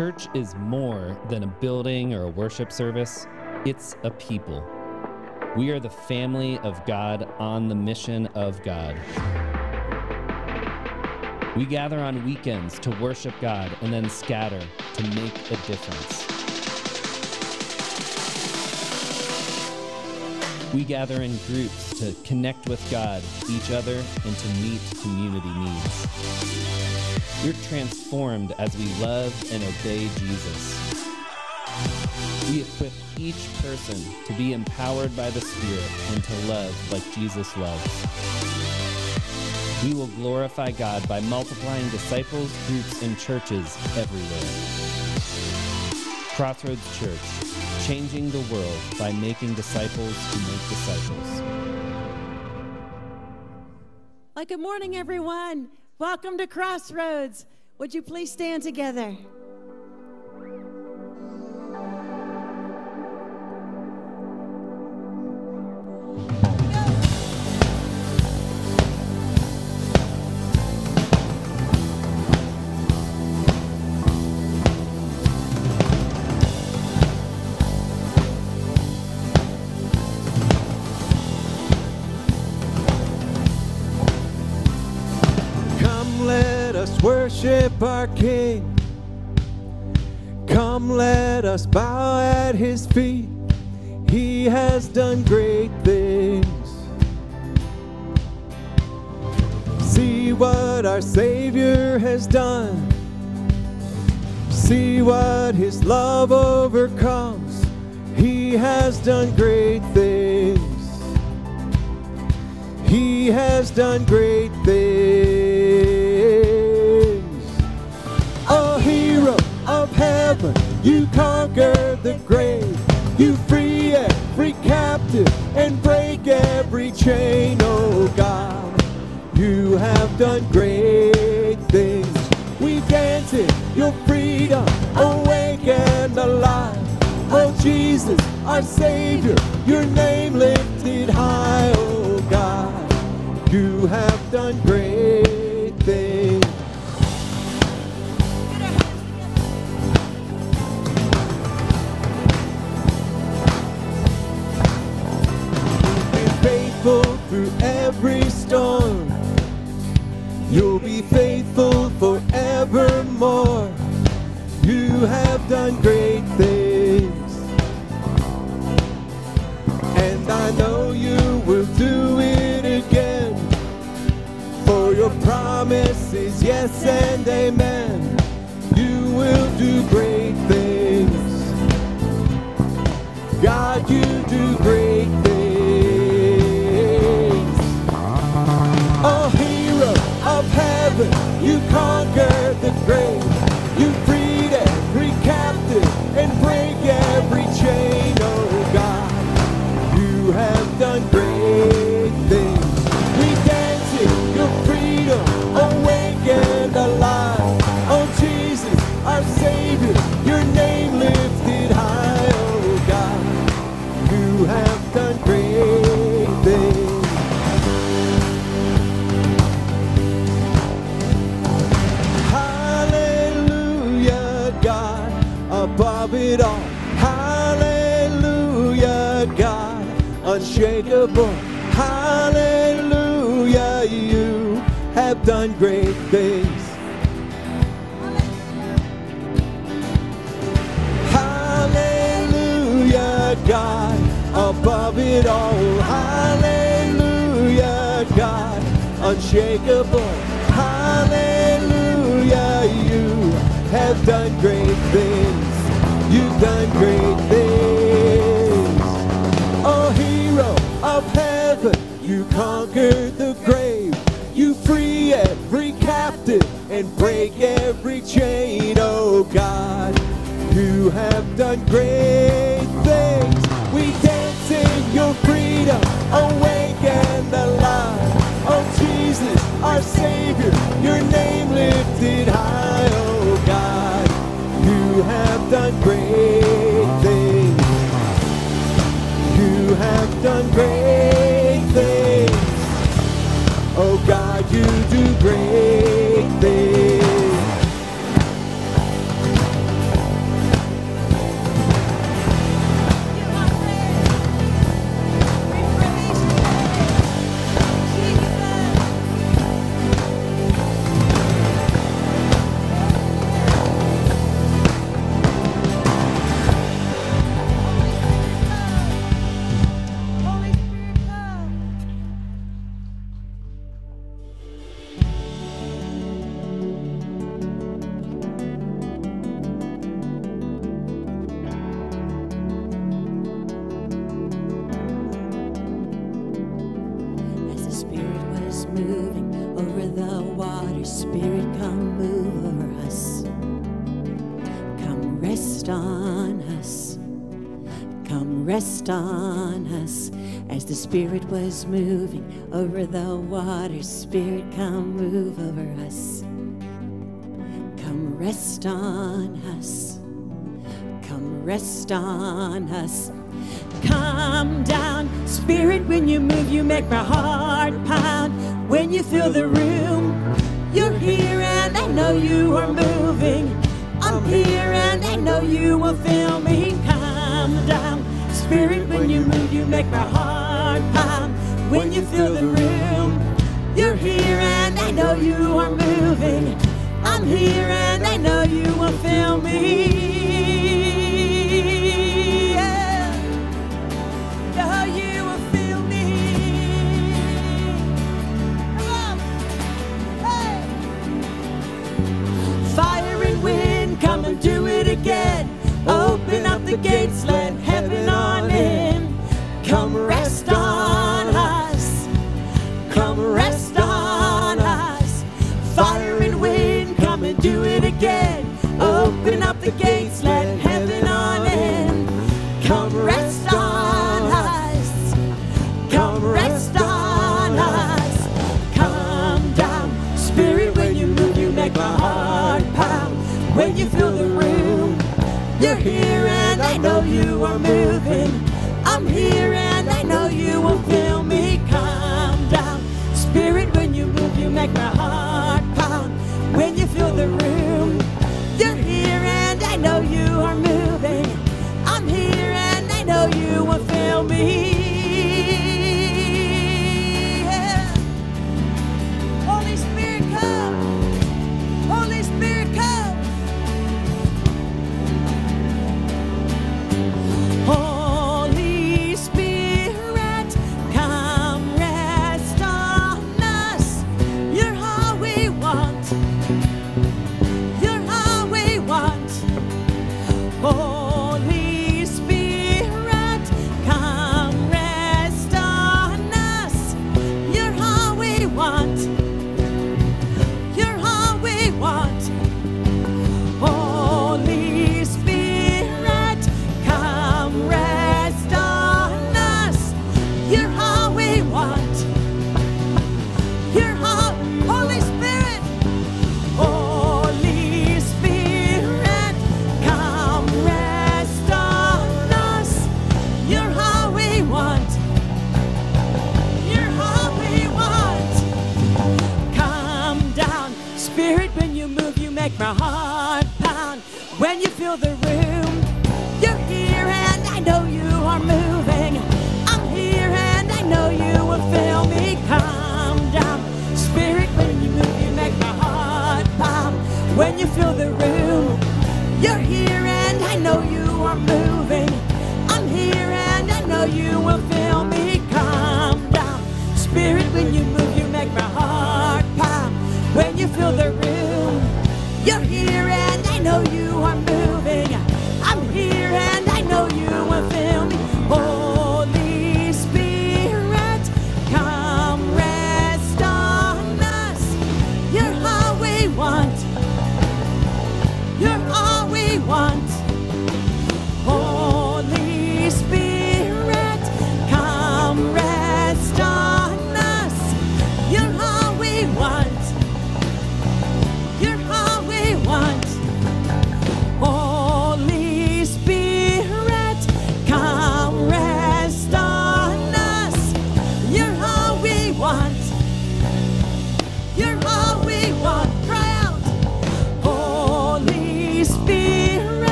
Church is more than a building or a worship service, it's a people. We are the family of God on the mission of God. We gather on weekends to worship God and then scatter to make a difference. We gather in groups to connect with God, each other, and to meet community needs. We're transformed as we love and obey Jesus. We equip each person to be empowered by the Spirit and to love like Jesus loves. We will glorify God by multiplying disciples, groups, and churches everywhere. Crossroads Church, changing the world by making disciples who make disciples. Well, good morning, everyone. Welcome to Crossroads. Would you please stand together? Worship our King. Come, let us bow at his feet. He has done great things. See what our Savior has done. See what his love overcomes. He has done great things. He has done great things. Heaven, you conquered the grave. You free every captive and break every chain, oh God. You have done great things. We dance in your freedom, awake and alive. Oh Jesus, our Savior, your name lifted high, oh God. You have done great faithful through every storm. You'll be faithful forevermore. You have done great things. And I know you will do it again. For your promise is yes and amen. Unshakable. Hallelujah, you have done great things. Hallelujah, God, above it all. Hallelujah, God, unshakable. Hallelujah, you have done great things. You've done great things. Conquered the grave. You free every captive and break every chain, oh God. You have done great things. We dance in your freedom, awake and alive. Oh Jesus, our Savior, your name lifted high, was moving over the water. Spirit, come move over us. Come rest on us. Come rest on us. Come down, Spirit, when you move, you make my heart pound. When you fill the room, you're here and I know you are moving. I'm here and I know you will fill me. Come down, Spirit, when you move, you make my heart hard time when you fill the room. You're here and I know you are moving. I'm here and I know you will feel me. Yeah. You will me. Come Fire and wind, come and do it again. Open up the gates, let again.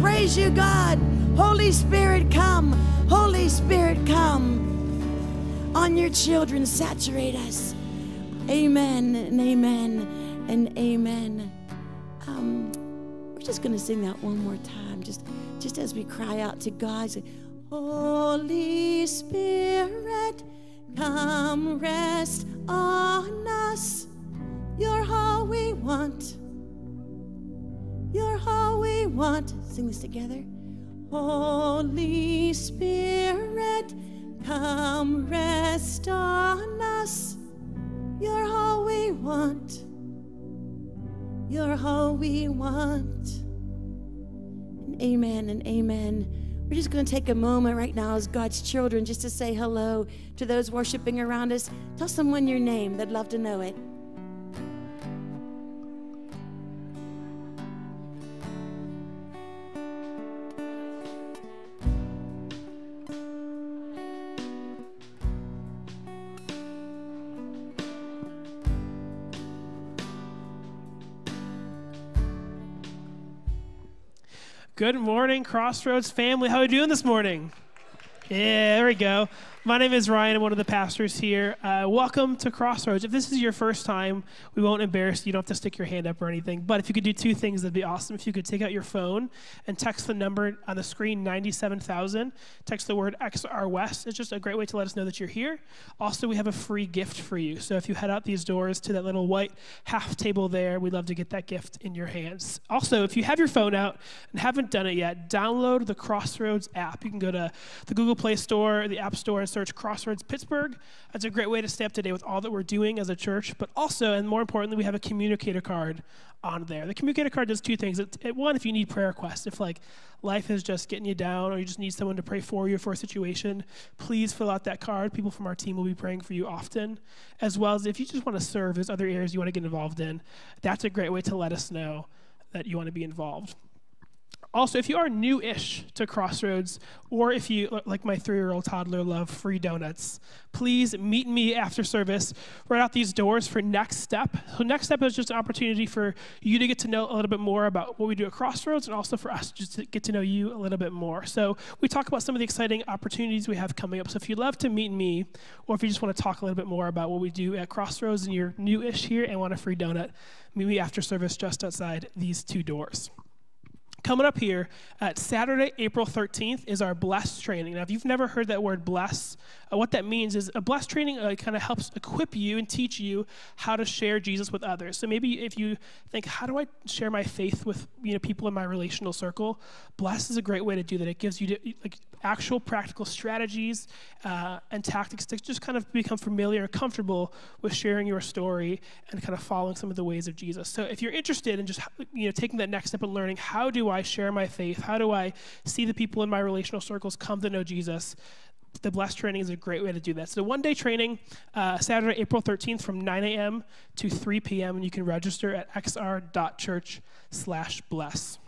praise you, God. Holy Spirit, come. Holy Spirit, come. On your children, saturate us. Amen and amen and amen. Um, we're just going to sing that one more time, just, just as we cry out to God. Say, Holy Spirit, come rest on us. You're all we want. You're all we want. Sing this together. Holy Spirit, come rest on us. You're all we want. You're all we want. And amen and amen. We're just going to take a moment right now as God's children just to say hello to those worshiping around us. Tell someone your name, they'd love to know it. Good morning, Crossroads family. How are you doing this morning? Yeah, there we go. My name is Ryan. I'm one of the pastors here. Uh, welcome to Crossroads. If this is your first time, we won't embarrass you. You don't have to stick your hand up or anything. But if you could do two things, that'd be awesome. If you could take out your phone and text the number on the screen, 97,000, text the word XR West. It's just a great way to let us know that you're here. Also, we have a free gift for you. So if you head out these doors to that little white half table there, we'd love to get that gift in your hands. Also, if you have your phone out and haven't done it yet, download the Crossroads app. You can go to the Google Play Store, the App Store, search Crossroads Pittsburgh. That's a great way to stay up to date with all that we're doing as a church. But also, and more importantly, we have a communicator card on there. The communicator card does two things. It, it, one, if you need prayer requests, if like life is just getting you down or you just need someone to pray for you for a situation, please fill out that card. People from our team will be praying for you often. As well as if you just want to serve, there's other areas you want to get involved in. That's a great way to let us know that you want to be involved. Also, if you are new ish to Crossroads, or if you, like my three year old toddler, love free donuts, please meet me after service right out these doors for Next Step. So, Next Step is just an opportunity for you to get to know a little bit more about what we do at Crossroads and also for us just to get to know you a little bit more. So, we talk about some of the exciting opportunities we have coming up. So, if you'd love to meet me, or if you just want to talk a little bit more about what we do at Crossroads and you're new ish here and want a free donut, meet me after service just outside these two doors coming up here at Saturday, April 13th, is our bless training. Now, if you've never heard that word bless, uh, what that means is a bless training uh, kind of helps equip you and teach you how to share Jesus with others. So maybe if you think, how do I share my faith with you know people in my relational circle? Bless is a great way to do that. It gives you like actual practical strategies uh, and tactics to just kind of become familiar and comfortable with sharing your story and kind of following some of the ways of Jesus. So if you're interested in just you know taking that next step and learning how do I share my faith, how do I see the people in my relational circles come to know Jesus, the Bless training is a great way to do that. So one day training, uh, Saturday, April 13th from 9 a.m. to 3 p.m. And you can register at xr.church slash bless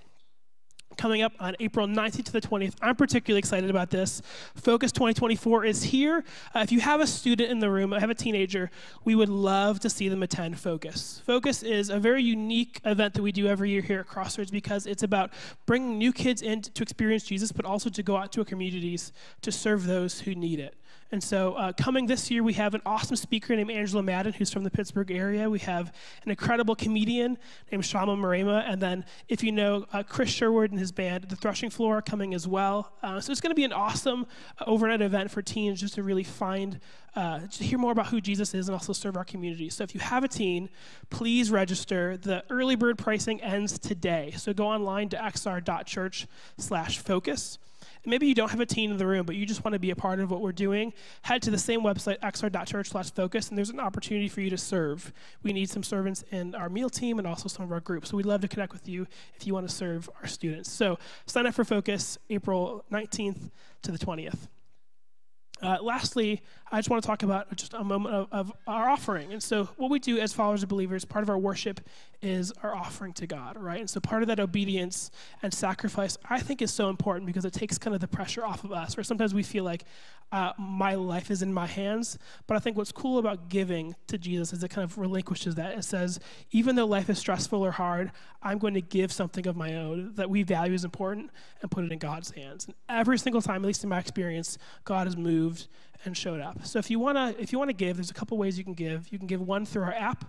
coming up on April 19th to the 20th. I'm particularly excited about this. Focus 2024 is here. Uh, if you have a student in the room, I have a teenager, we would love to see them attend Focus. Focus is a very unique event that we do every year here at Crossroads because it's about bringing new kids in to experience Jesus, but also to go out to our communities to serve those who need it. And so, uh, coming this year, we have an awesome speaker named Angela Madden, who's from the Pittsburgh area. We have an incredible comedian named Shama Marema. And then, if you know uh, Chris Sherwood and his band, The Threshing Floor, are coming as well. Uh, so, it's going to be an awesome uh, overnight event for teens just to really find, uh, to hear more about who Jesus is and also serve our community. So, if you have a teen, please register. The early bird pricing ends today. So, go online to xr.church slash focus maybe you don't have a teen in the room, but you just want to be a part of what we're doing, head to the same website, xr.church slash focus, and there's an opportunity for you to serve. We need some servants in our meal team and also some of our groups. So we'd love to connect with you if you want to serve our students. So sign up for Focus April 19th to the 20th. Uh, lastly, I just want to talk about just a moment of, of, our offering. And so, what we do as followers of believers, part of our worship is our offering to God, right? And so, part of that obedience and sacrifice, I think, is so important because it takes kind of the pressure off of us, where sometimes we feel like uh, my life is in my hands. But I think what's cool about giving to Jesus is it kind of relinquishes that. It says, even though life is stressful or hard, I'm going to give something of my own that we value as important and put it in God's hands. And every single time, at least in my experience, God has moved and showed up. So if you wanna if you wanna give, there's a couple ways you can give. You can give one through our app.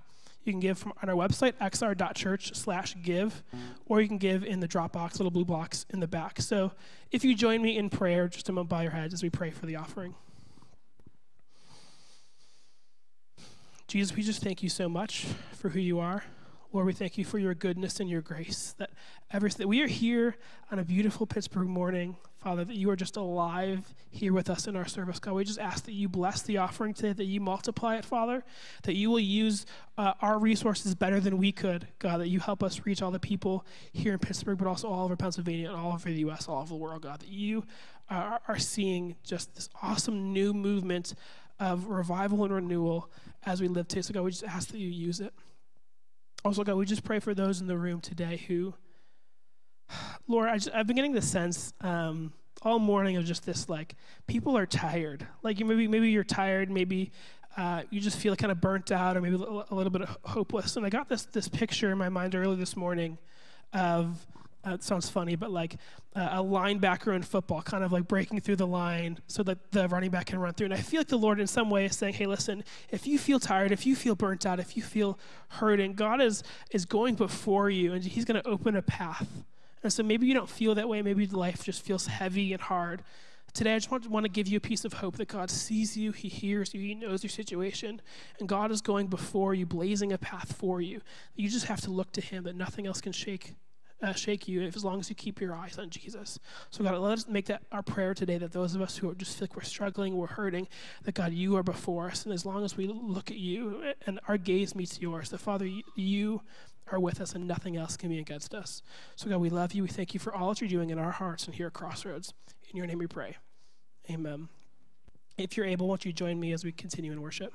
You can give from on our website, xr.church/give, or you can give in the Dropbox, little blue box in the back. So if you join me in prayer, just a moment bow your heads as we pray for the offering. Jesus, we just thank you so much for who you are. Lord, we thank you for your goodness and your grace. That every that we are here on a beautiful Pittsburgh morning, Father, that you are just alive here with us in our service. God, we just ask that you bless the offering today, that you multiply it, Father, that you will use uh, our resources better than we could, God, that you help us reach all the people here in Pittsburgh, but also all over Pennsylvania and all over the U.S., all over the world, God, that you are, are seeing just this awesome new movement of revival and renewal as we live today. So, God, we just ask that you use it. Also, God, we just pray for those in the room today who, Lord, I just, I've been getting the sense um, all morning of just this like people are tired. Like you maybe maybe you're tired, maybe uh, you just feel kind of burnt out, or maybe a little, a little bit hopeless. And I got this this picture in my mind early this morning of uh, it sounds funny, but like uh, a linebacker in football, kind of like breaking through the line so that the running back can run through. And I feel like the Lord, in some way, is saying, "Hey, listen, if you feel tired, if you feel burnt out, if you feel hurting, God is is going before you, and He's going to open a path." And so maybe you don't feel that way. Maybe life just feels heavy and hard. Today, I just want, to, want to give you a piece of hope that God sees you, He hears you, He knows your situation, and God is going before you, blazing a path for you. You just have to look to Him, that nothing else can shake uh, shake you if, as long as you keep your eyes on Jesus. So, God, let us make that our prayer today that those of us who are just feel like we're struggling, we're hurting, that God, you are before us. And as long as we look at you and our gaze meets yours, that Father, you are with us and nothing else can be against us. So, God, we love you. We thank you for all that you're doing in our hearts and here at Crossroads. In your name we pray. Amen. If you're able, won't you join me as we continue in worship?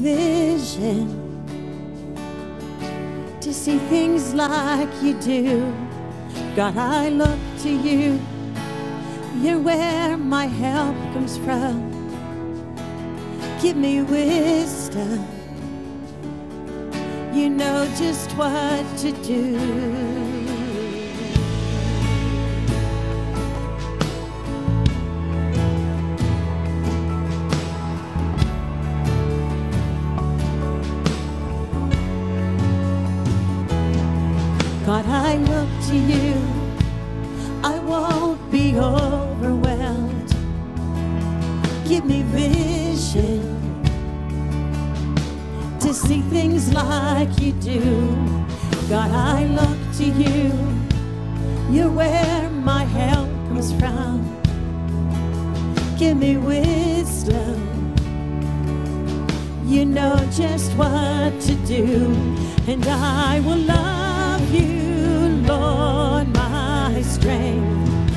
Vision to see things like you do. God, I look to you. You're where my help comes from. Give me wisdom. You know just what to do. God, I look to you. I won't be overwhelmed. Give me vision to see things like you do. God, I look to you. You're where my help comes from. Give me wisdom. You know just what to do, and I will love you, strength.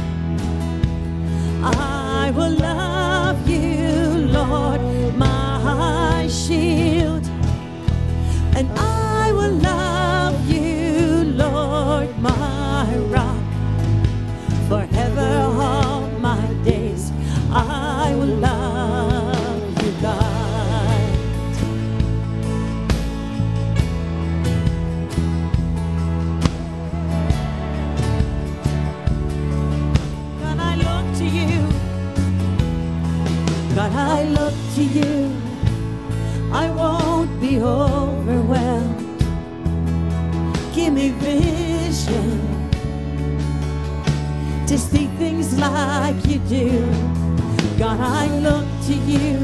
I will love you, Lord, my shield, to you. I won't be overwhelmed. Give me vision to see things like you do. God, I look to you.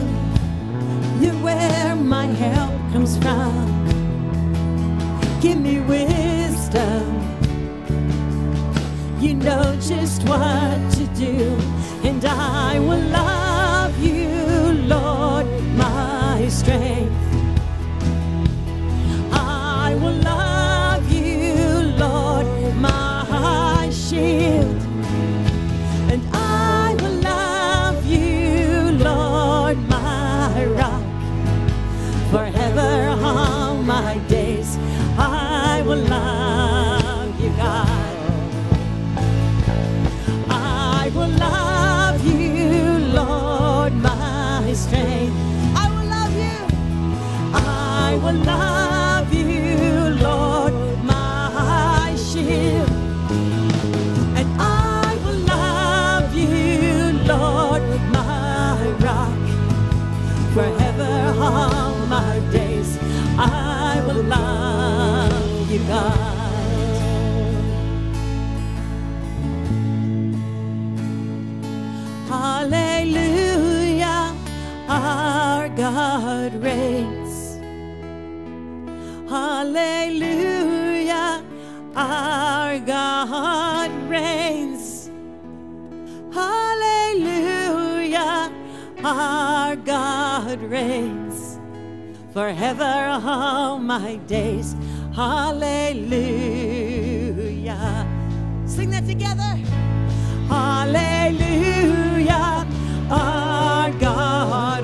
You're where my help comes from. Give me wisdom. You know just what to do, and I will love strength. I will love you, Lord, my shield, God. Hallelujah, our God reigns. Hallelujah, our God reigns. Hallelujah, our God reigns. Forever all my days. Hallelujah. Sing that together. Hallelujah, our God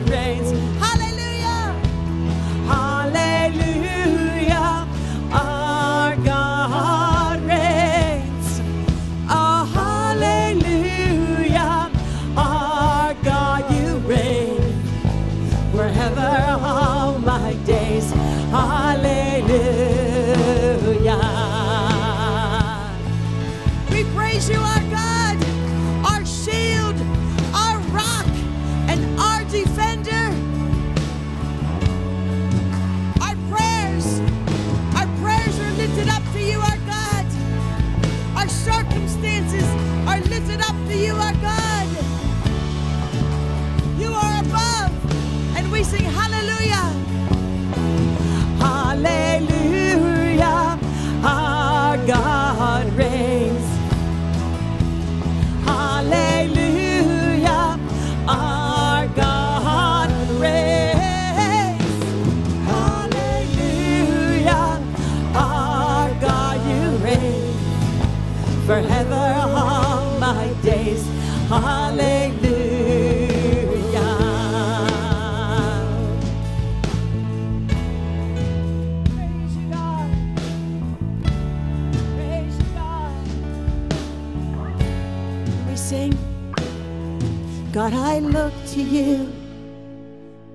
God, I look to you.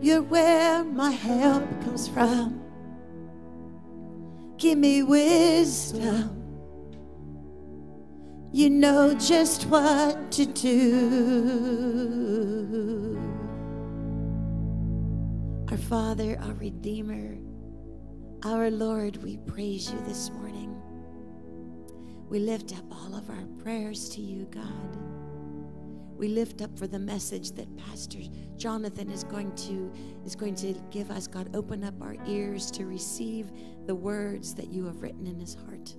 You're where my help comes from. Give me wisdom. You know just what to do. Our Father, our Redeemer, our Lord, we praise you this morning. We lift up all of our prayers to you, God. We lift up for the message that Pastor Jonathan is going to is going to give us. God, open up our ears to receive the words that you have written in his heart.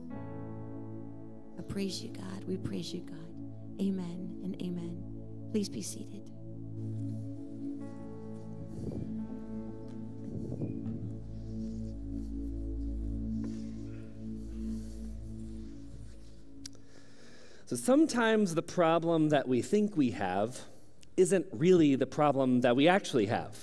I praise you, God. We praise you, God. Amen and amen. Please be seated. So sometimes the problem that we think we have isn't really the problem that we actually have.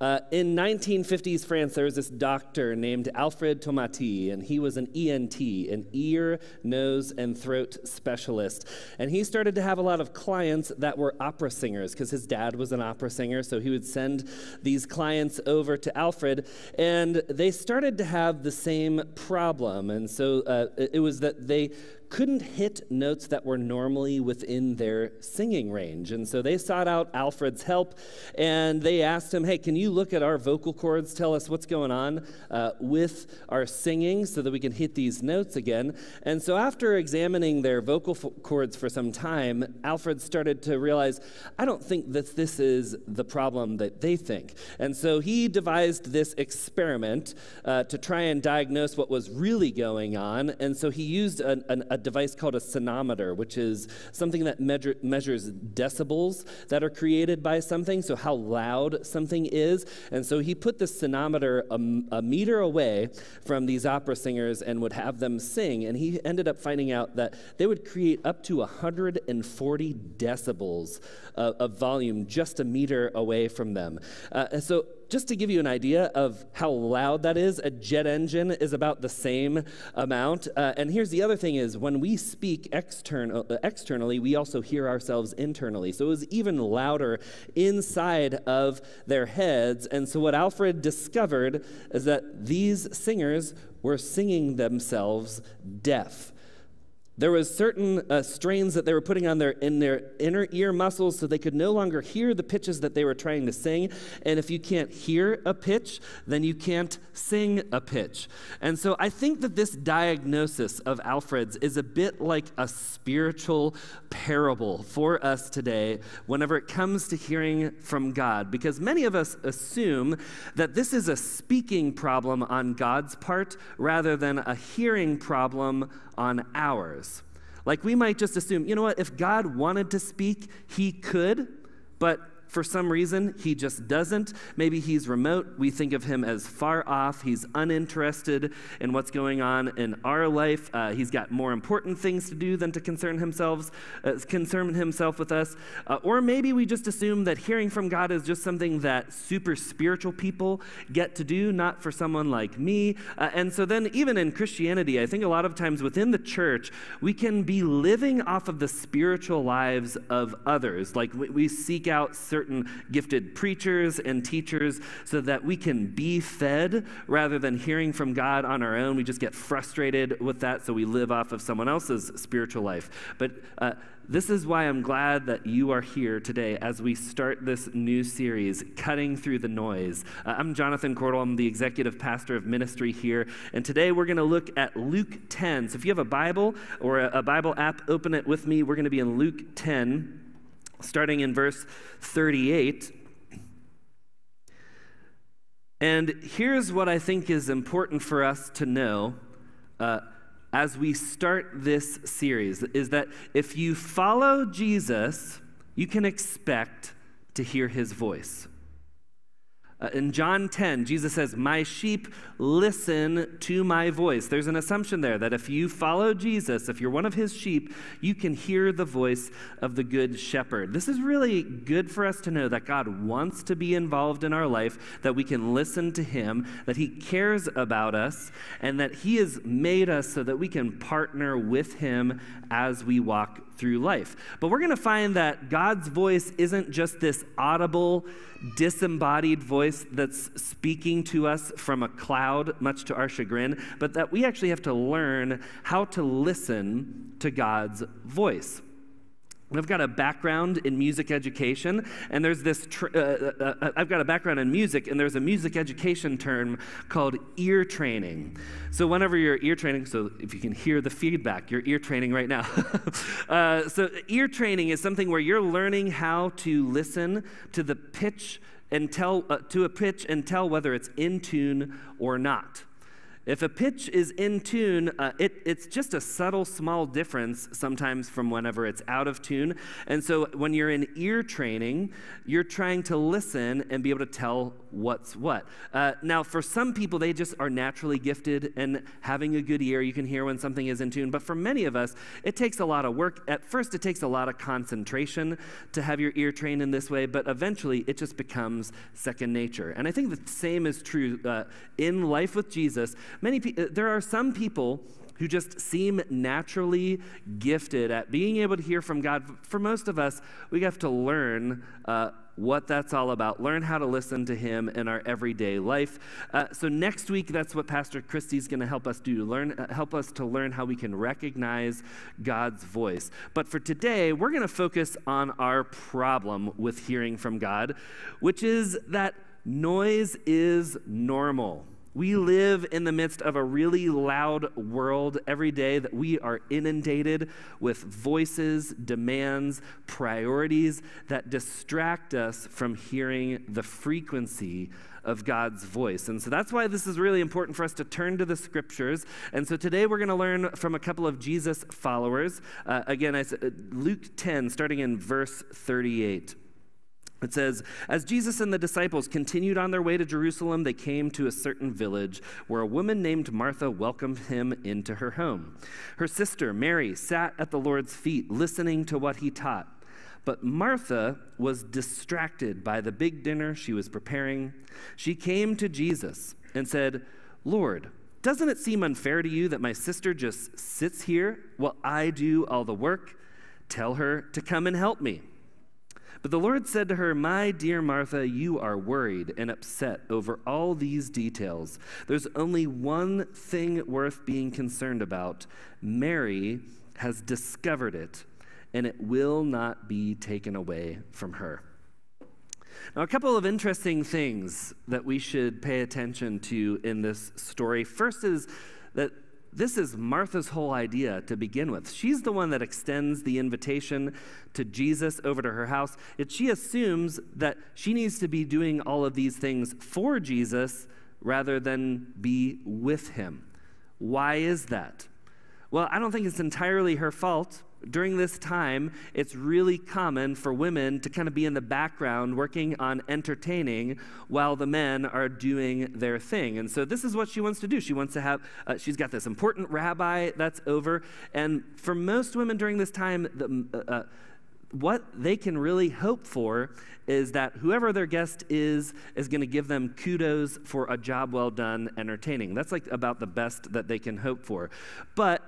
Uh, in 1950s France, there was this doctor named Alfred Tomatis, and he was an ENT, an ear, nose, and throat specialist. And he started to have a lot of clients that were opera singers because his dad was an opera singer. So he would send these clients over to Alfred, and they started to have the same problem. And so uh, it it was that they couldn't hit notes that were normally within their singing range. And so they sought out Alfred's help and they asked him, Hey, can you look at our vocal cords? Tell us what's going on uh, with our singing so that we can hit these notes again. And so after examining their vocal f- cords for some time, Alfred started to realize, I don't think that this is the problem that they think. And so he devised this experiment uh, to try and diagnose what was really going on. And so he used an, an, a device called a sonometer, which is something that measure, measures decibels that are created by something, so how loud something is. And so he put the sonometer a meter away from these opera singers and would have them sing. And he ended up finding out that they would create up to 140 decibels of, of volume just a meter away from them. Uh, and so just to give you an idea of how loud that is, a jet engine is about the same amount. Uh, and here's the other thing is when we speak external, uh, externally, we also hear ourselves internally. So it was even louder inside of their heads. And so what Alfred discovered is that these singers were singing themselves deaf. There was certain uh, strains that they were putting on their in their inner ear muscles so they could no longer hear the pitches that they were trying to sing. And if you can't hear a pitch, then you can't sing a pitch. And so I think that this diagnosis of Alfred's is a bit like a spiritual parable for us today whenever it comes to hearing from God because many of us assume that this is a speaking problem on God's part rather than a hearing problem on ours. Like we might just assume, you know what, if God wanted to speak, he could, but for some reason, he just doesn't. Maybe he's remote. We think of him as far off. He's uninterested in what's going on in our life. Uh, he's got more important things to do than to concern himself, uh, concern himself with us. Uh, or maybe we just assume that hearing from God is just something that super spiritual people get to do, not for someone like me. Uh, and so then, even in Christianity, I think a lot of times within the church, we can be living off of the spiritual lives of others. Like we, we seek out certain gifted preachers and teachers so that we can be fed rather than hearing from God on our own. We just get frustrated with that, so we live off of someone else's spiritual life. But uh, this is why I'm glad that you are here today as we start this new series, Cutting Through the Noise. Uh, I'm Jonathan Cordell. I'm the executive pastor of ministry here. And today we're going to look at Luke 10. So if you have a Bible or a, a Bible app, open it with me. We're going to be in Luke 10 starting in verse 38. And here's what I think is important for us to know uh, as we start this series is that if you follow Jesus, you can expect to hear his voice. Uh, in John 10, Jesus says, My sheep listen to my voice. There's an assumption there that if you follow Jesus, if you're one of his sheep, you can hear the voice of the good shepherd. This is really good for us to know that God wants to be involved in our life, that we can listen to him, that he cares about us, and that he has made us so that we can partner with him as we walk through life. But we're going to find that God's voice isn't just this audible, disembodied voice that's speaking to us from a cloud, much to our chagrin, but that we actually have to learn how to listen to God's voice. I've got a background in music education, and there's this. Tr- uh, uh, uh, I've got a background in music, and there's a music education term called ear training. So, whenever you're ear training, so if you can hear the feedback, you're ear training right now. uh, so, ear training is something where you're learning how to listen to the pitch and tell uh, to a pitch and tell whether it's in tune or not. If a pitch is in tune, uh, it, it's just a subtle, small difference sometimes from whenever it's out of tune. And so when you're in ear training, you're trying to listen and be able to tell what's what. Uh, now, for some people, they just are naturally gifted and having a good ear, you can hear when something is in tune. But for many of us, it takes a lot of work. At first, it takes a lot of concentration to have your ear trained in this way, but eventually, it just becomes second nature. And I think the same is true uh, in life with Jesus many pe- uh, there are some people who just seem naturally gifted at being able to hear from God. For most of us, we have to learn uh, what that's all about, learn how to listen to Him in our everyday life. Uh, so next week, that's what Pastor Christie's going to help us do, learn, uh, help us to learn how we can recognize God's voice. But for today, we're going to focus on our problem with hearing from God, which is that noise is normal. We live in the midst of a really loud world every day that we are inundated with voices, demands, priorities that distract us from hearing the frequency of God's voice. And so that's why this is really important for us to turn to the scriptures. And so today we're going to learn from a couple of Jesus followers. Uh, again, I said, uh, Luke 10, starting in verse 38. It says, As Jesus and the disciples continued on their way to Jerusalem, they came to a certain village where a woman named Martha welcomed him into her home. Her sister, Mary, sat at the Lord's feet, listening to what he taught. But Martha was distracted by the big dinner she was preparing. She came to Jesus and said, Lord, doesn't it seem unfair to you that my sister just sits here while I do all the work? Tell her to come and help me. But the Lord said to her, My dear Martha, you are worried and upset over all these details. There's only one thing worth being concerned about. Mary has discovered it, and it will not be taken away from her. Now, a couple of interesting things that we should pay attention to in this story. First is that this is Martha's whole idea to begin with. She's the one that extends the invitation to Jesus over to her house. Yet she assumes that she needs to be doing all of these things for Jesus rather than be with him. Why is that? Well, I don't think it's entirely her fault during this time, it's really common for women to kind of be in the background working on entertaining while the men are doing their thing. And so this is what she wants to do. She wants to have, uh, she's got this important rabbi that's over. And for most women during this time, the, uh, uh what they can really hope for is that whoever their guest is is going to give them kudos for a job well done entertaining. That's like about the best that they can hope for. But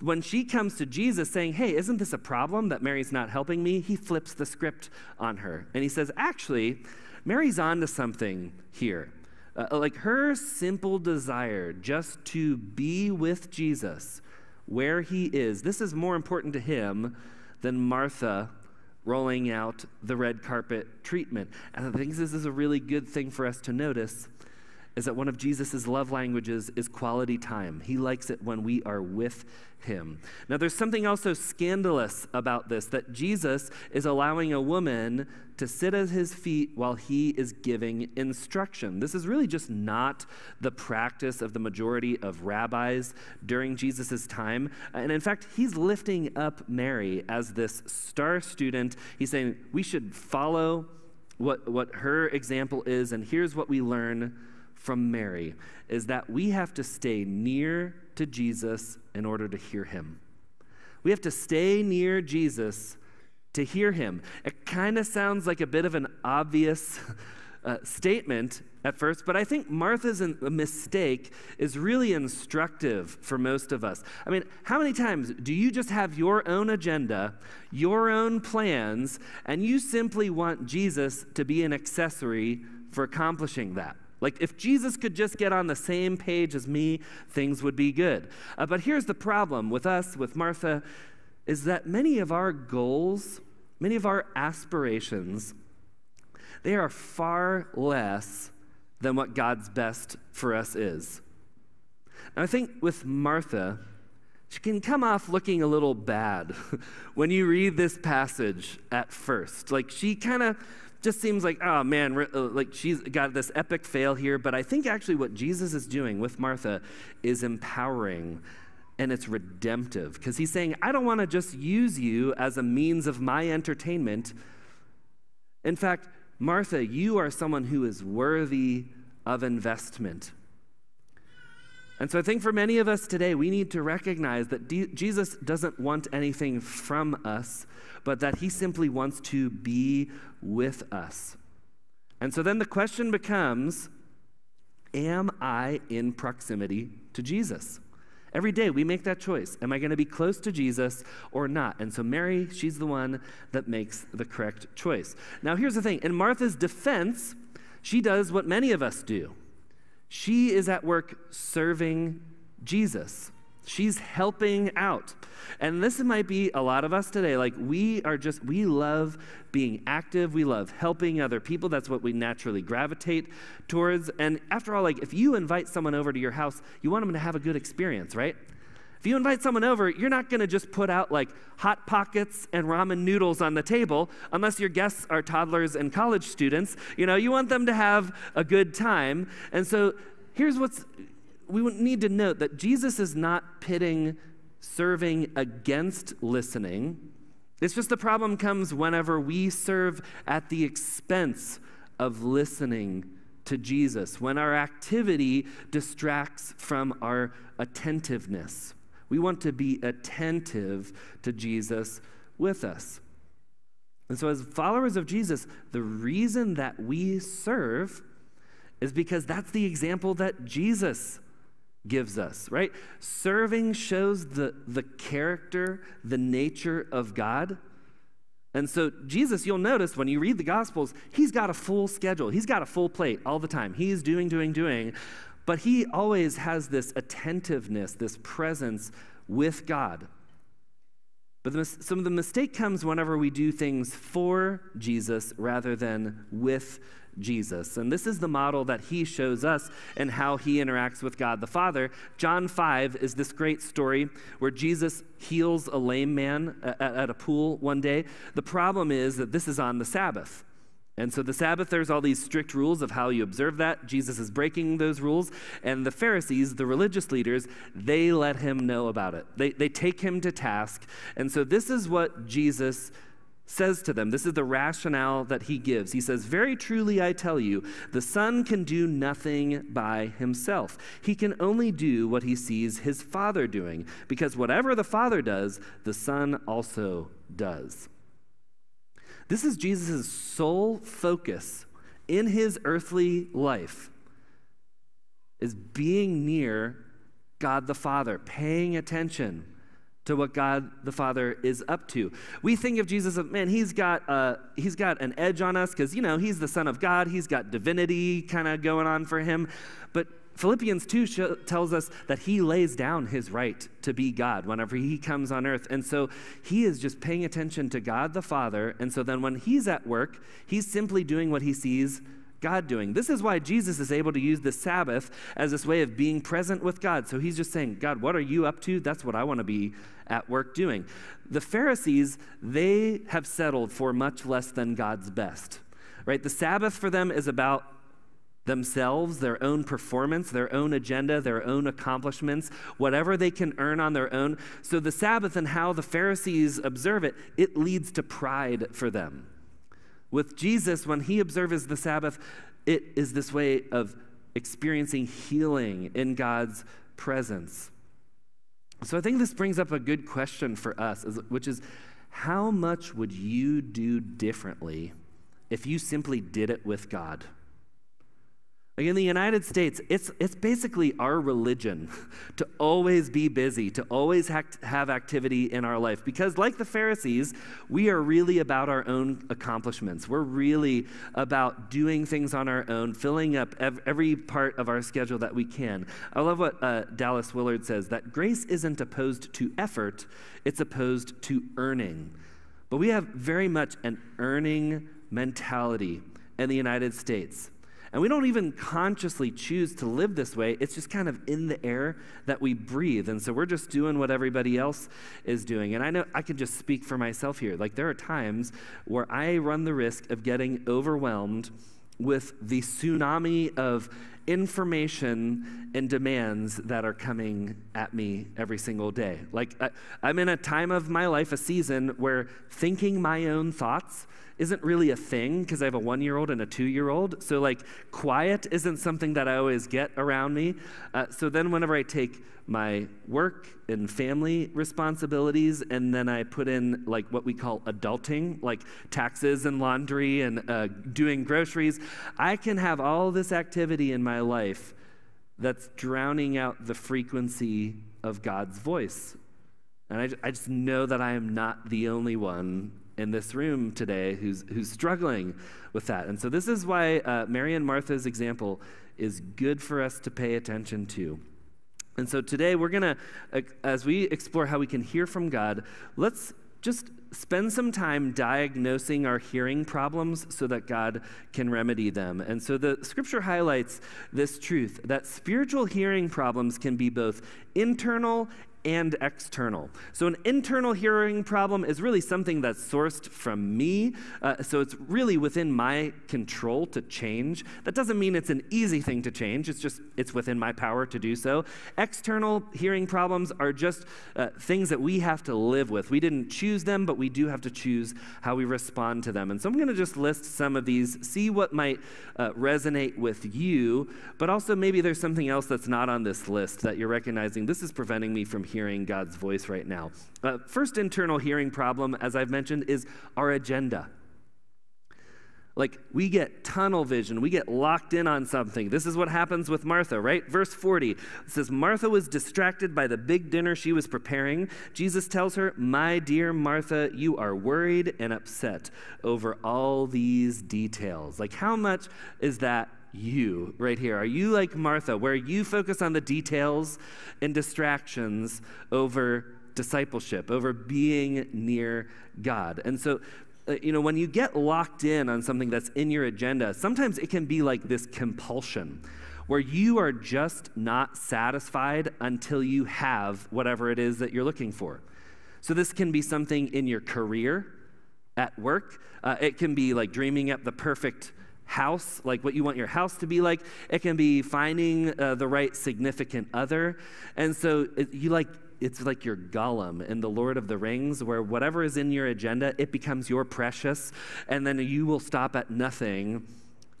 when she comes to Jesus saying, Hey, isn't this a problem that Mary's not helping me? He flips the script on her. And he says, Actually, Mary's on to something here. Uh, like her simple desire just to be with Jesus where he is, this is more important to him than Martha rolling out the red carpet treatment. And I think this is a really good thing for us to notice is that one of Jesus' love languages is quality time. He likes it when we are with him. Now, there's something also scandalous about this that Jesus is allowing a woman to sit at his feet while he is giving instruction. This is really just not the practice of the majority of rabbis during Jesus' time. And in fact, he's lifting up Mary as this star student. He's saying, we should follow what, what her example is, and here's what we learn from Mary is that we have to stay near to Jesus in order to hear him. We have to stay near Jesus to hear him. It kind of sounds like a bit of an obvious uh, statement at first, but I think Martha's mistake is really instructive for most of us. I mean, how many times do you just have your own agenda, your own plans, and you simply want Jesus to be an accessory for accomplishing that? Like, if Jesus could just get on the same page as me, things would be good. Uh, but here's the problem with us, with Martha, is that many of our goals, many of our aspirations, they are far less than what God's best for us is. And I think with Martha, she can come off looking a little bad when you read this passage at first. Like she kind of just seems like, oh man, uh, like she's got this epic fail here. But I think actually what Jesus is doing with Martha is empowering and it's redemptive because he's saying, I don't want to just use you as a means of my entertainment. In fact, Martha, you are someone who is worthy of investment. And so I think for many of us today, we need to recognize that D- Jesus doesn't want anything from us, but that he simply wants to be with us. And so then the question becomes Am I in proximity to Jesus? Every day we make that choice. Am I going to be close to Jesus or not? And so Mary, she's the one that makes the correct choice. Now, here's the thing in Martha's defense, she does what many of us do she is at work serving Jesus. She's helping out. And this might be a lot of us today. Like, we are just, we love being active. We love helping other people. That's what we naturally gravitate towards. And after all, like, if you invite someone over to your house, you want them to have a good experience, right? If you invite someone over, you're not going to just put out like hot pockets and ramen noodles on the table unless your guests are toddlers and college students. You know, you want them to have a good time. And so here's what's we need to note that Jesus is not pitting serving against listening. It's just the problem comes whenever we serve at the expense of listening to Jesus, when our activity distracts from our attentiveness. We want to be attentive to Jesus with us. And so, as followers of Jesus, the reason that we serve is because that's the example that Jesus gives us, right? Serving shows the, the character, the nature of God. And so, Jesus, you'll notice when you read the Gospels, he's got a full schedule. He's got a full plate all the time. He's doing, doing, doing. But he always has this attentiveness, this presence with God. But the, some of the mistake comes whenever we do things for Jesus rather than with Jesus. And this is the model that he shows us and how he interacts with God the Father. John 5 is this great story where Jesus heals a lame man uh, at, at a pool one day. The problem is that this is on the Sabbath. And so the Sabbath, there's all these strict rules of how you observe that. Jesus is breaking those rules. And the Pharisees, the religious leaders, they let him know about it. They, they take him to task. And so this is what Jesus says to them. This is the rationale that he gives. He says, Very truly I tell you, the Son can do nothing by himself. He can only do what he sees his Father doing, because whatever the Father does, the Son also does. This is Jesus' sole focus in his earthly life is being near God the Father, paying attention to what God the Father is up to. We think of Jesus as man, he's got uh, he's got an edge on us because you know he's the Son of God, he's got divinity kind of going on for him. But Philippians 2 sh- tells us that he lays down his right to be God whenever he comes on earth. And so he is just paying attention to God the Father. And so then when he's at work, he's simply doing what he sees God doing. This is why Jesus is able to use the Sabbath as this way of being present with God. So he's just saying, God, what are you up to? That's what I want to be at work doing. The Pharisees, they have settled for much less than God's best. Right? The Sabbath for them is about themselves, their own performance, their own agenda, their own accomplishments, whatever they can earn on their own. So the Sabbath and how the Pharisees observe it, it leads to pride for them. With Jesus, when he observes the Sabbath, it is this way of experiencing healing in God's presence. So I think this brings up a good question for us, which is how much would you do differently if you simply did it with God? Like in the United States, it's, it's basically our religion to always be busy, to always have activity in our life. Because, like the Pharisees, we are really about our own accomplishments. We're really about doing things on our own, filling up ev- every part of our schedule that we can. I love what uh, Dallas Willard says that grace isn't opposed to effort, it's opposed to earning. But we have very much an earning mentality in the United States. And we don't even consciously choose to live this way. It's just kind of in the air that we breathe. And so we're just doing what everybody else is doing. And I know I can just speak for myself here. Like there are times where I run the risk of getting overwhelmed with the tsunami of information and demands that are coming at me every single day. Like, I, am in a time of my life, a season where thinking my own thoughts isn't really a thing because I have a one year old and a two year old. So, like, quiet isn't something that I always get around me. Uh, so, then whenever I take my work and family responsibilities, and then I put in like what we call adulting, like taxes and laundry and uh, doing groceries, I can have all this activity in my life that's drowning out the frequency of God's voice. And I, I just know that I am not the only one in this room today who's, who's struggling with that. And so, this is why uh, Mary and Martha's example is good for us to pay attention to. And so, today we're going to, uh, as we explore how we can hear from God, let's just spend some time diagnosing our hearing problems so that God can remedy them. And so the scripture highlights this truth that spiritual hearing problems can be both internal and external. So, an internal hearing problem is really something that's sourced from me. Uh, so, it's really within my control to change. That doesn't mean it's an easy thing to change, it's just it's within my power to do so. External hearing problems are just uh, things that we have to live with. We didn't choose them, but we do have to choose how we respond to them. And so, I'm going to just list some of these, see what might uh, resonate with you, but also maybe there's something else that's not on this list that you're recognizing this is preventing me from hearing God's voice right now. Uh, first internal hearing problem, as I've mentioned, is our agenda. Like we get tunnel vision, we get locked in on something. This is what happens with Martha, right? Verse 40 it says, Martha was distracted by the big dinner she was preparing. Jesus tells her, My dear Martha, you are worried and upset over all these details. Like, how much is that you right here? Are you like Martha, where you focus on the details and distractions over discipleship, over being near God? And so, uh, you know, when you get locked in on something that's in your agenda, sometimes it can be like this compulsion where you are just not satisfied until you have whatever it is that you're looking for. So, this can be something in your career, at work. Uh, it can be like dreaming up the perfect house, like what you want your house to be like. It can be finding uh, the right significant other. And so it, you like it's like your Gollum in The Lord of the Rings, where whatever is in your agenda, it becomes your precious, and then you will stop at nothing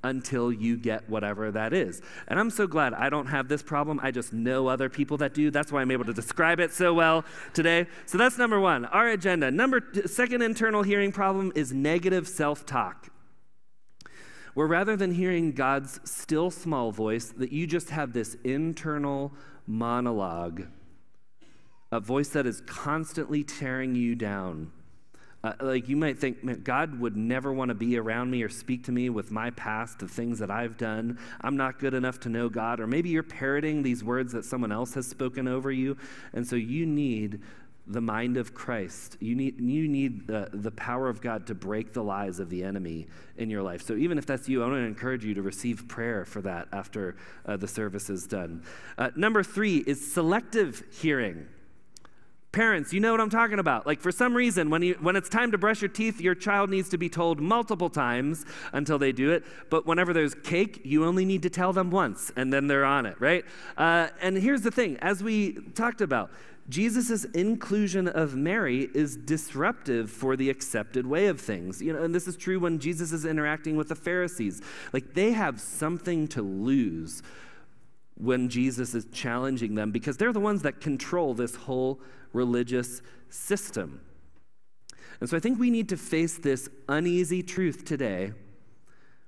until you get whatever that is. And I'm so glad I don't have this problem. I just know other people that do. That's why I'm able to describe it so well today. So that's number one, our agenda. Number second internal hearing problem is negative self-talk. Where rather than hearing God's still small voice, that you just have this internal monologue a voice that is constantly tearing you down. Uh, like you might think, God would never want to be around me or speak to me with my past the things that I've done. I'm not good enough to know God. Or maybe you're parroting these words that someone else has spoken over you. And so you need the mind of Christ. You need, you need the, the power of God to break the lies of the enemy in your life. So, even if that's you, I want to encourage you to receive prayer for that after uh, the service is done. Uh, number three is selective hearing. Parents, you know what I'm talking about. Like, for some reason, when, you, when it's time to brush your teeth, your child needs to be told multiple times until they do it. But whenever there's cake, you only need to tell them once, and then they're on it, right? Uh, and here's the thing as we talked about, Jesus' inclusion of Mary is disruptive for the accepted way of things. You know, and this is true when Jesus is interacting with the Pharisees. Like, they have something to lose when Jesus is challenging them because they're the ones that control this whole religious system. And so I think we need to face this uneasy truth today,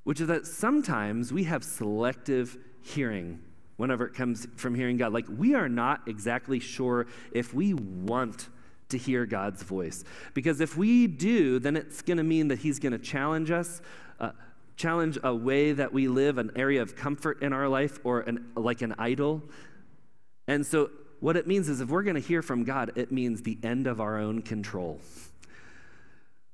which is that sometimes we have selective hearing whenever it comes from hearing God. Like we are not exactly sure if we want to hear God's voice. Because if we do, then it's going to mean that He's going to challenge us. Uh, challenge a way that we live, an area of comfort in our life, or an, like an idol. And so, what it means is if we're going to hear from God, it means the end of our own control.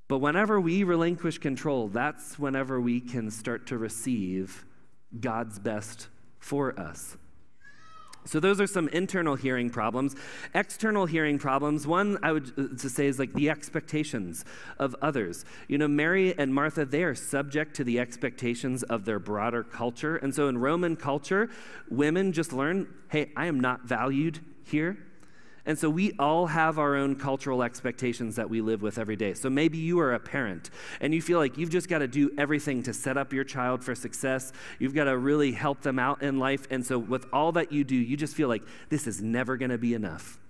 But whenever we relinquish control, that's whenever we can start to receive God's best for us. So those are some internal hearing problems. External hearing problems, one I would uh, to say is like the expectations of others. You know, Mary and Martha, they are subject to the expectations of their broader culture. And so in Roman culture, women just learn, hey, I am not valued here. And so we all have our own cultural expectations that we live with every day. So maybe you are a parent and you feel like you've just got to do everything to set up your child for success. You've got to really help them out in life. And so with all that you do, you just feel like this is never going to be enough.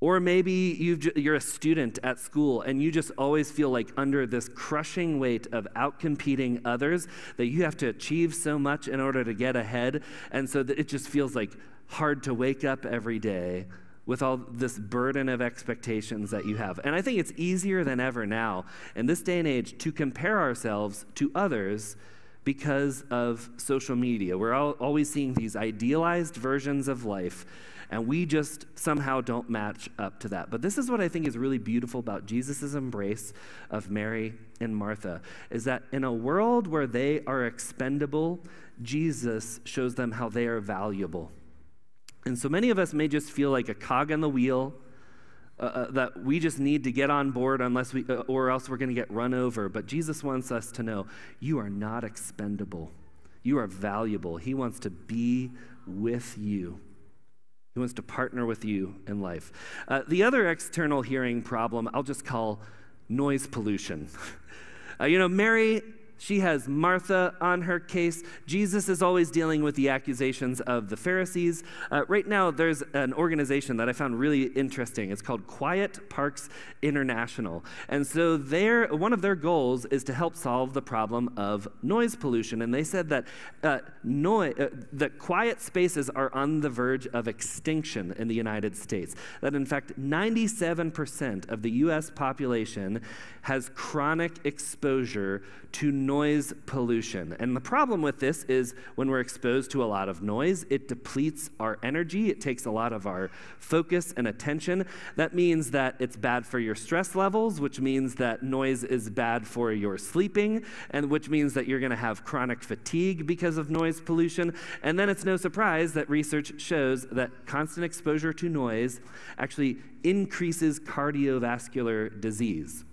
Or maybe you are a student at school and you just always feel like under this crushing weight of outcompeting others that you have to achieve so much in order to get ahead. And so that it just feels like hard to wake up every day with all this burden of expectations that you have. And I think it's easier than ever now in this day and age to compare ourselves to others because of social media. We're all, always seeing these idealized versions of life, and we just somehow don't match up to that. But this is what I think is really beautiful about Jesus' embrace of Mary and Martha is that in a world where they are expendable, Jesus shows them how they are valuable. And so many of us may just feel like a cog on the wheel. Uh, uh, that we just need to get on board unless we uh, or else we're going to get run over. But jesus wants us to know you are not expendable. You are valuable. He wants to be with you. He wants to partner with you in life. Uh, the other external hearing problem i'll just call noise pollution. Uh, you know mary she has Martha on her case. Jesus is always dealing with the accusations of the Pharisees. Uh, right now, there's an organization that I found really interesting. It's called Quiet Parks International. And so, their, one of their goals is to help solve the problem of noise pollution. And they said that, uh, noise, uh, that quiet spaces are on the verge of extinction in the United States. That, in fact, 97% of the U.S. population has chronic exposure to noise pollution. And the problem with this is when we're exposed to a lot of noise, it depletes our energy, it takes a lot of our focus and attention. That means that it's bad for your stress levels, which means that noise is bad for your sleeping, and which means that you're going to have chronic fatigue because of noise pollution. And then it's no surprise that research shows that constant exposure to noise actually increases cardiovascular disease.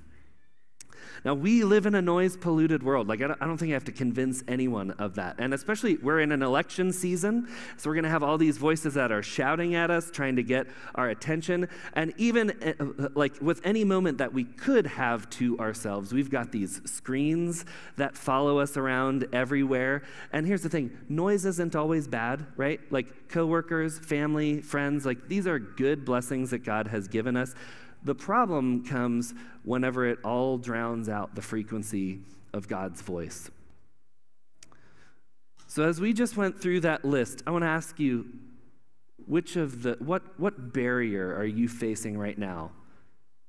Now, we live in a noise polluted world. Like, I don't, I don't, think I have to convince anyone of that. And especially, we're in an election season, so we're going to have all these voices that are shouting at us, trying to get our attention. And even uh, like with any moment that we could have to ourselves, we've got these screens that follow us around everywhere. And here's the thing noise isn't always bad, right? Like, coworkers, family, friends, like, these are good blessings that God has given us. The problem comes whenever it all drowns out the frequency of God's voice. So as we just went through that list, I want to ask you which of the what what barrier are you facing right now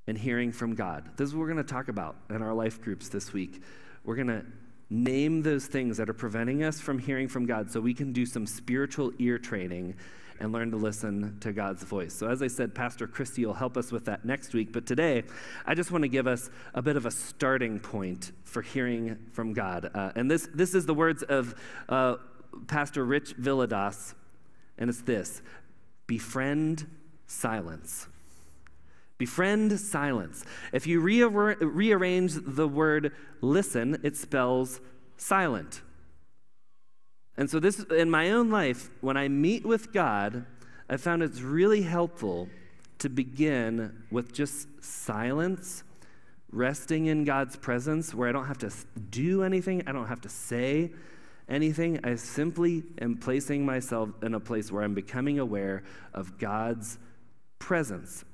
in hearing from God? This is what we're going to talk about in our life groups this week. We're going to name those things that are preventing us from hearing from God so we can do some spiritual ear training and learn to listen to God's voice. So, as I said, Pastor Christy will help us with that next week. But today, I just want to give us a bit of a starting point for hearing from God. Uh, and this, this is the words of uh, Pastor Rich Villodas, and it's this befriend silence. Befriend silence. If you rearrange the word listen, it spells silent. And so, this in my own life, when I meet with God, I found it's really helpful to begin with just silence, resting in God's presence, where I don't have to do anything, I don't have to say anything. I simply am placing myself in a place where I'm becoming aware of God's presence.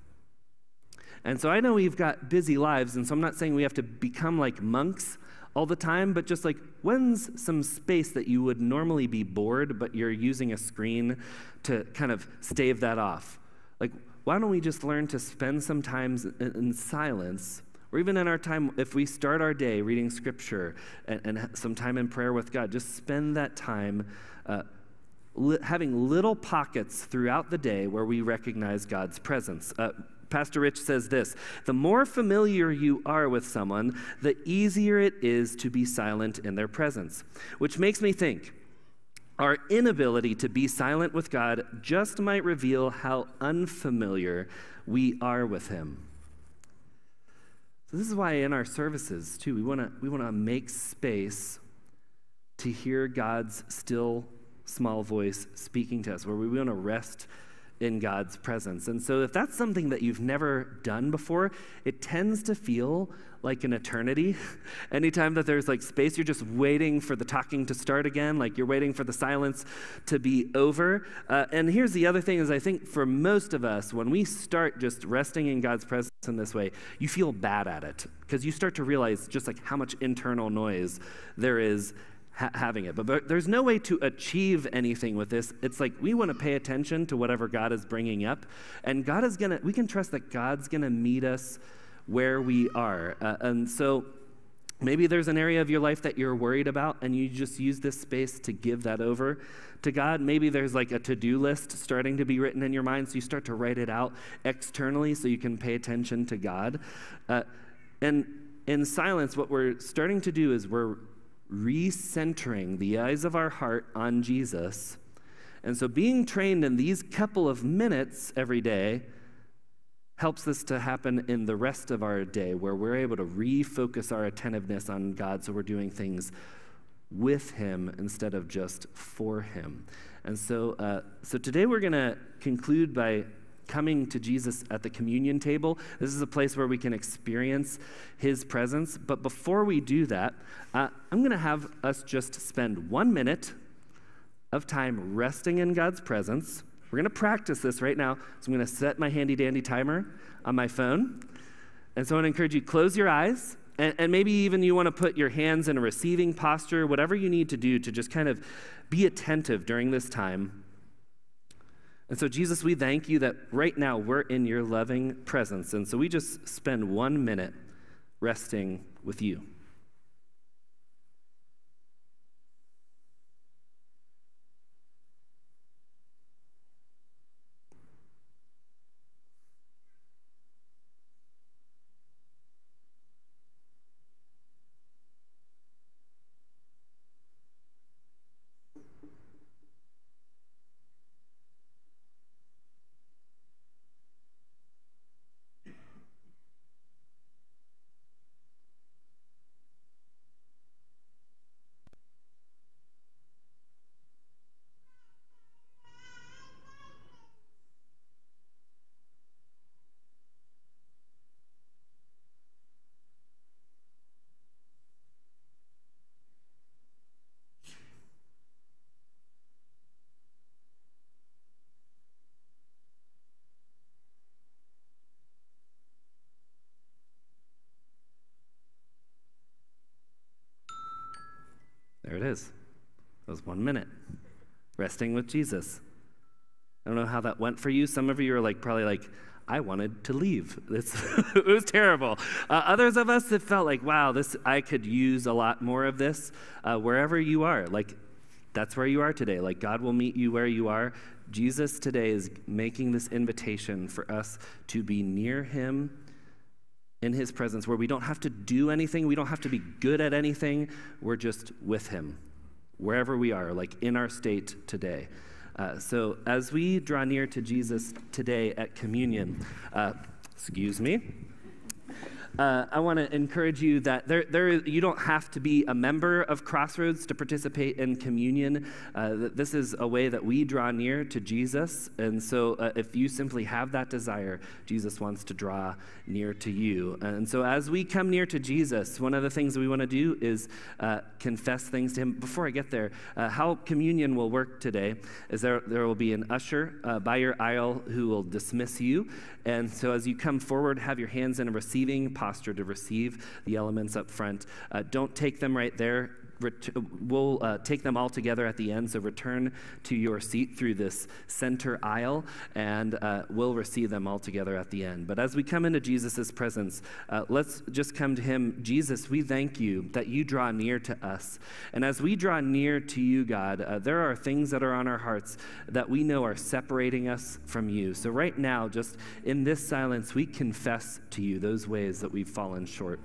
And so I know we've got busy lives, and so I'm not saying we have to become like monks all the time, but just like when's some space that you would normally be bored, but you're using a screen to kind of stave that off? Like, why don't we just learn to spend some time in, silence? Or even in our time, if we start our day reading scripture and, and some time in prayer with God, just spend that time uh, li- having little pockets throughout the day where we recognize God's presence. Uh, Pastor Rich says this The more familiar you are with someone, the easier it is to be silent in their presence. Which makes me think our inability to be silent with God just might reveal how unfamiliar we are with Him. So this is why in our services too, we want to we want to make space to hear God's still small voice speaking to us, where we want to rest in God's presence. And so, if that's something that you've never done before, it tends to feel like an eternity. Anytime that there's like space, you're just waiting for the talking to start again, like you're waiting for the silence to be over. Uh, and here's the other thing is I think for most of us, when we start just resting in God's presence in this way, you feel bad at it because you start to realize just like how much internal noise there is ha- having it. But there's no way to achieve anything with this. It's like we want to pay attention to whatever God is bringing up, and God is going to, we can trust that God's going to meet us where we are. Uh, and so maybe there's an area of your life that you're worried about, and you just use this space to give that over to God. Maybe there's like a to do list starting to be written in your mind, so you start to write it out externally so you can pay attention to God. Uh, and in silence, what we're starting to do is we're recentering the eyes of our heart on Jesus. And so, being trained in these couple of minutes every day helps this to happen in the rest of our day, where we're able to refocus our attentiveness on God so we're doing things with Him instead of just for Him. And so, uh, so today we're going to conclude by coming to Jesus at the communion table. This is a place where we can experience his presence. But before we do that, uh, I'm going to have us just spend one minute of time resting in God's presence. We're going to practice this right now. So I'm going to set my handy dandy timer on my phone. And so I want to encourage you close your eyes and, and maybe even you want to put your hands in a receiving posture, whatever you need to do to just kind of be attentive during this time. And so, Jesus, we thank you that right now we're in your loving presence. And so we just spend one minute resting with you. There it is. That was one minute. Resting with Jesus. I don't know how that went for you. Some of you are like, probably like, I wanted to leave. It was terrible. Uh, others of us, it felt like, wow, this I could use a lot more of this. Uh, wherever you are, like that's where you are today. Like God will meet you where you are. Jesus today is making this invitation for us to be near Him in His presence, where we don't have to do anything, we don't have to be good at anything. We're just with Him wherever we are, like in our state today. Uh, so, as we draw near to Jesus today at communion, uh, excuse me, uh, I want to encourage you that there, there, you don't have to be a member of Crossroads to participate in communion. Uh, this is a way that we draw near to Jesus. And so, uh, if you simply have that desire, Jesus wants to draw near to you. And so, as we come near to Jesus, one of the things we want to do is uh, confess things to Him. Before I get there, uh, how communion will work today is there, there will be an usher uh, by your aisle who will dismiss you. And so, as you come forward, have your hands in a receiving posture to receive the elements up front. Uh, don't take them right there. Ret- we'll uh, take them all together at the end. So, return to your seat through this center aisle, and uh, we'll receive them all together at the end. But as we come into Jesus' presence, uh, let's just come to Him. Jesus, we thank you that you draw near to us. And as we draw near to you, God, uh, there are things that are on our hearts that we know are separating us from you. So, right now, just in this silence, we confess to you those ways that we've fallen short.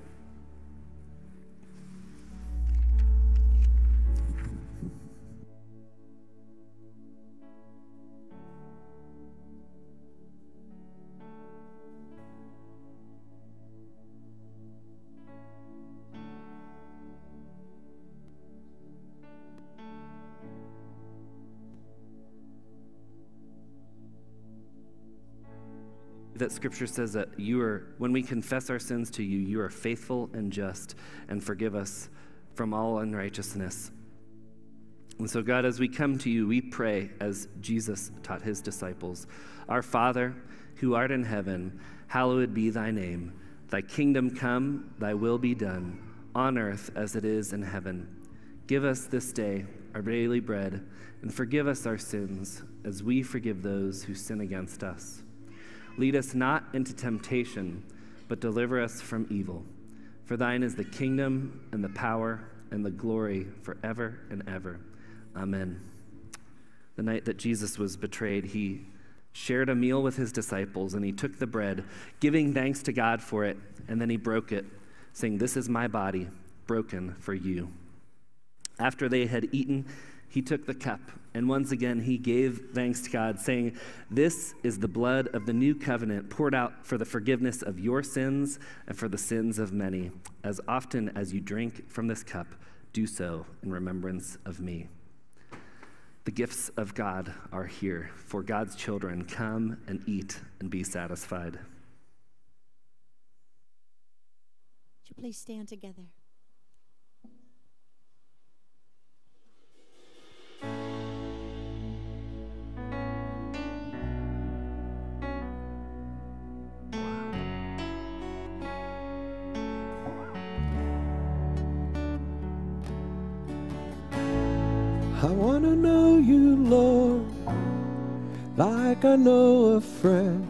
That scripture says that you are, when we confess our sins to you, you are faithful and just and forgive us from all unrighteousness. And so, God, as we come to you, we pray as Jesus taught his disciples Our Father, who art in heaven, hallowed be thy name. Thy kingdom come, thy will be done, on earth as it is in heaven. Give us this day our daily bread, and forgive us our sins as we forgive those who sin against us. Lead us not into temptation, but deliver us from evil. For thine is the kingdom and the power and the glory forever and ever. Amen. The night that Jesus was betrayed, he shared a meal with his disciples and he took the bread, giving thanks to God for it, and then he broke it, saying, This is my body, broken for you. After they had eaten, he took the cup, and once again he gave thanks to God, saying, This is the blood of the new covenant poured out for the forgiveness of your sins and for the sins of many. As often as you drink from this cup, do so in remembrance of me. The gifts of God are here for God's children. Come and eat and be satisfied. Would you please stand together? To know you, Lord, like I know a friend.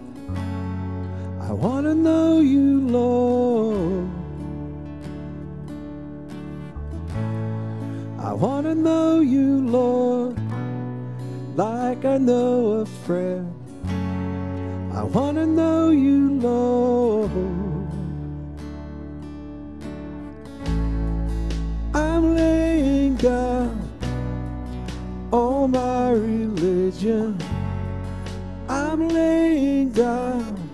I want to know you, Lord. I want to know you, Lord, like I know a friend. I want to know you, Lord. I'm laying down my religion. I'm laying down.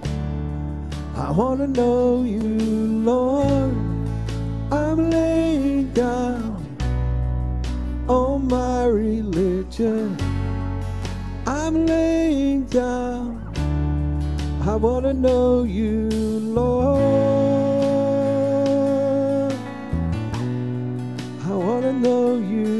I want to know you, Lord. I'm laying down all my religion. I'm laying down. I want to know you, Lord. I want to know you,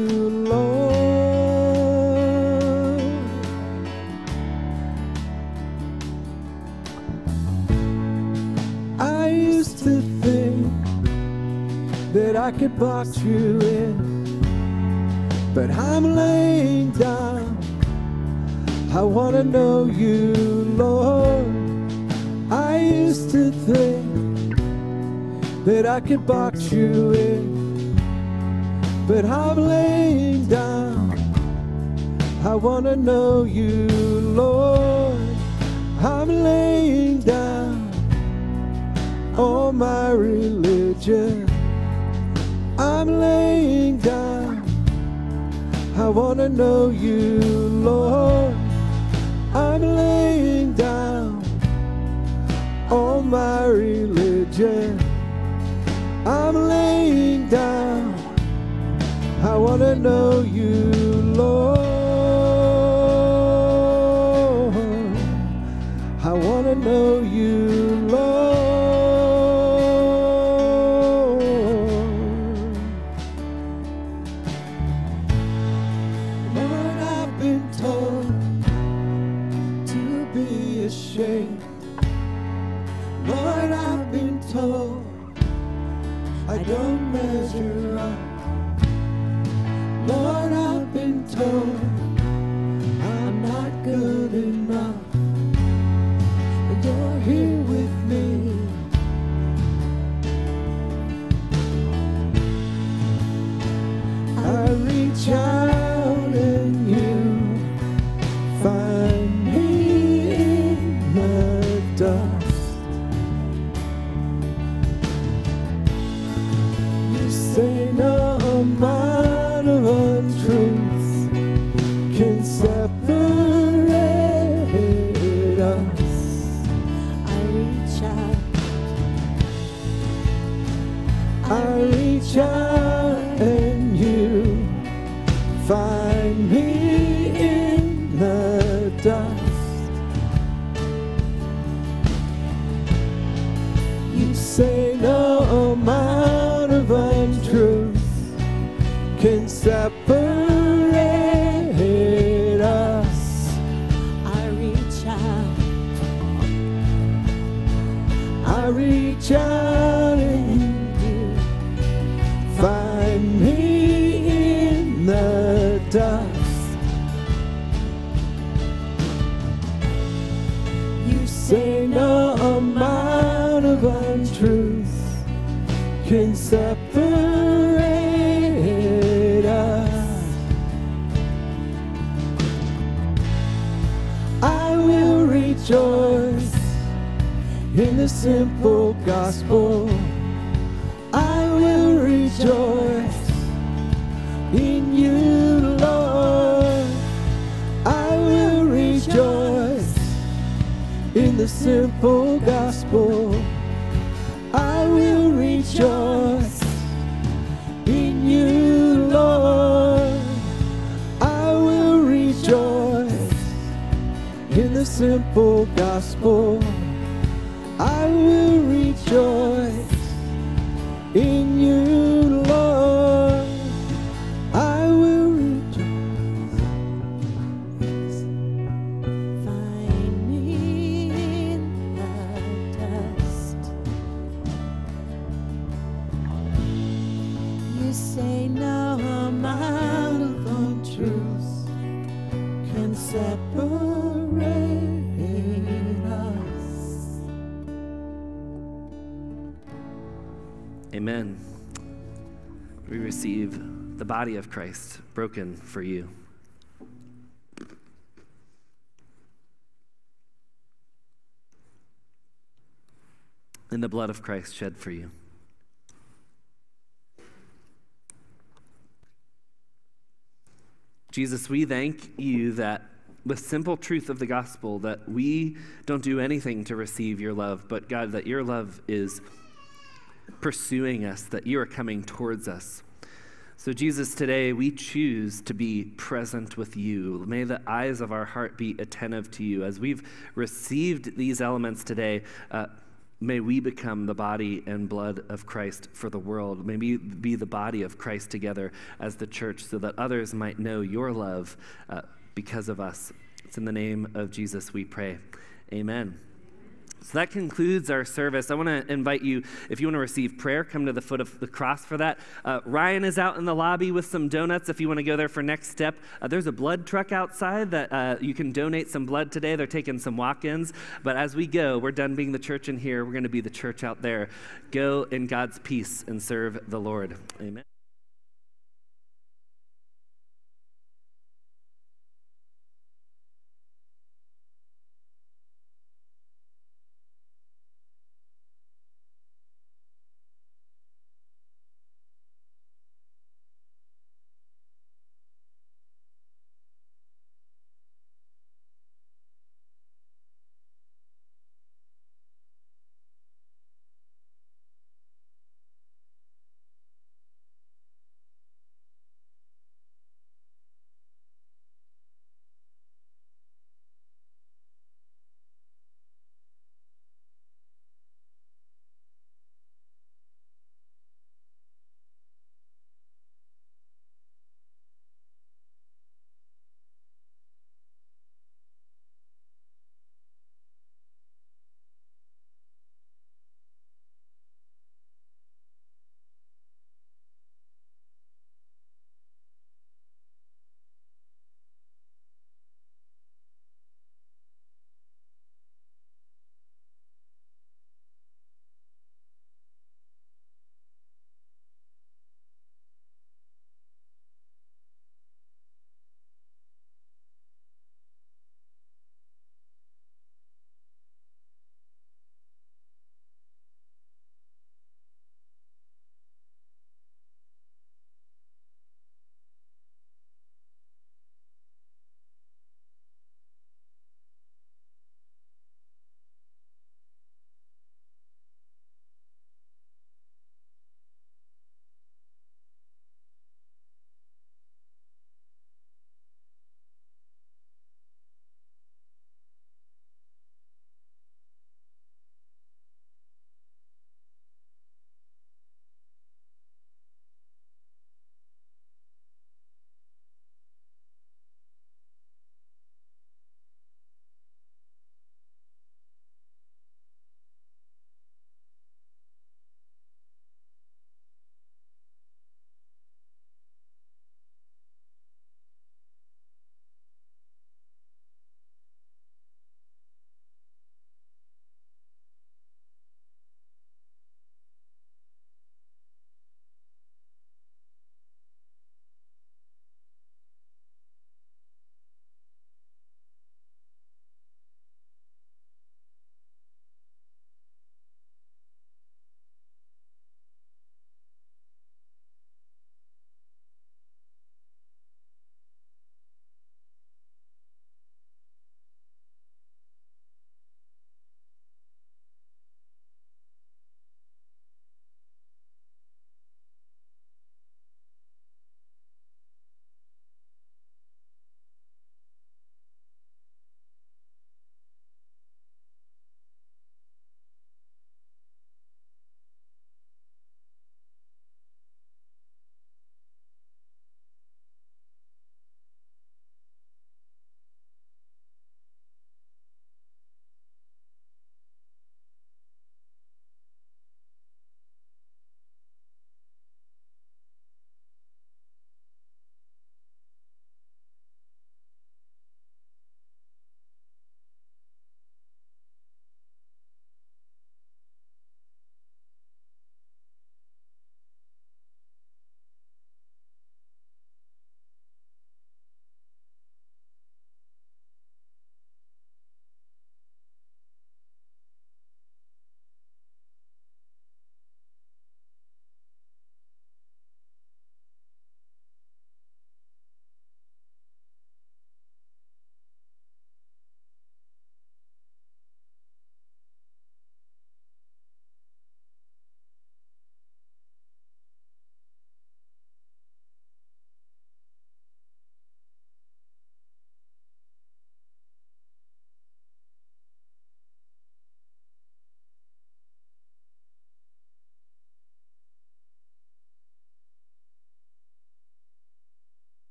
I could box you in, but I'm laying down. I want to know you, Lord. I used to think that I could box you in, but I'm laying down. I want to know you, Lord. I'm laying down all my religion. I'm laying down. I want to know you, Lord. I'm laying down all my religion. I'm laying down. I want to know you, Lord. Me in the dust. You say no amount of untruth can separate us. I will rejoice in the simple gospel. simple gospel. I will rejoice in you, Lord. I will rejoice in the simple gospel. I will rejoice in body of Christ broken for you. And the blood of Christ shed for you. Jesus, we thank you that with simple truth of the gospel that we don't do anything to receive your love, but God, that your love is pursuing us, that you are coming towards us. So, Jesus, today we choose to be present with you. May the eyes of our heart be attentive to you. As we've received these elements today, uh, may we become the body and blood of Christ for the world. May we be the body of Christ together as the church so that others might know your love uh, because of us. It's in the name of Jesus we pray. Amen. So that concludes our service. I want to invite you, if you want to receive prayer, come to the foot of the cross for that. Uh, Ryan is out in the lobby with some donuts if you want to go there for next step. Uh, there's a blood truck outside that uh, you can donate some blood today. They're taking some walk ins. But as we go, we're done being the church in here. We're going to be the church out there. Go in God's peace and serve the Lord. Amen.